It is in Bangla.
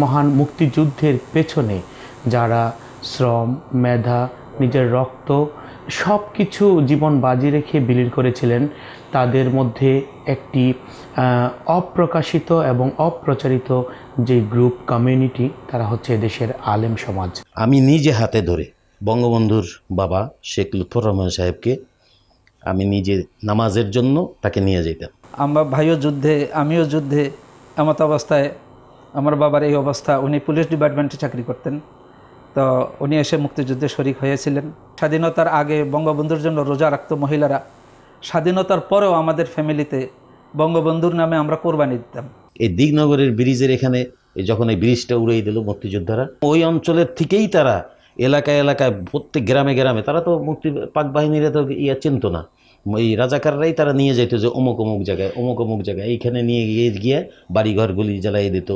মহান মুক্তিযুদ্ধের পেছনে যারা শ্রম মেধা নিজের রক্ত সব কিছু জীবন বাজি রেখে বিলীন করেছিলেন তাদের মধ্যে একটি আহ, অপ্রকাশিত এবং অপ্রচারিত যে গ্রুপ কমিউনিটি তারা হচ্ছে দেশের আলেম সমাজ। আমি নিজে হাতে ধরে বঙ্গবন্ধুর বাবা শেখ লুৎফর রহমান সাহেবকে আমি নিজে নামাজের জন্য তাকে নিয়ে যেতাম আমরা ভাইও যুদ্ধে আমিও যুদ্ধে এমত অবস্থায় আমার বাবার এই অবস্থা, উনি পুলিশ ডিপার্টমেন্টে চাকরি করতেন। তো উনি এসে মুক্তিযুদ্ধে শরিক হয়েছিলেন। স্বাধীনতার আগে বঙ্গবন্ধুর জন্য রোজা রাখত মহিলারা। স্বাধীনতার পরেও আমাদের ফ্যামিলিতে বঙ্গবন্ধুর নামে আমরা কোরবানি দিতাম। এই দিগনগরের ব্রিজের এখানে যখন এই ব্রিজটা উড়িয়ে দিল মুক্তিযোদ্ধারা, ওই অঞ্চলের থেকেই তারা এলাকায় এলাকায় প্রত্যেক গ্রামে গ্রামে, তারা তো মুক্তি পাক বাহিনীরা তো ইয়া চিনত না। এই রাজাকাররাই তারা নিয়ে যেত যে অমুক অমুক জায়গায়, অমুক অমুক জায়গায়। এইখানে নিয়ে গিয়ে গিয়ে বাড়িঘরগুলি জ্বালিয়ে দিত।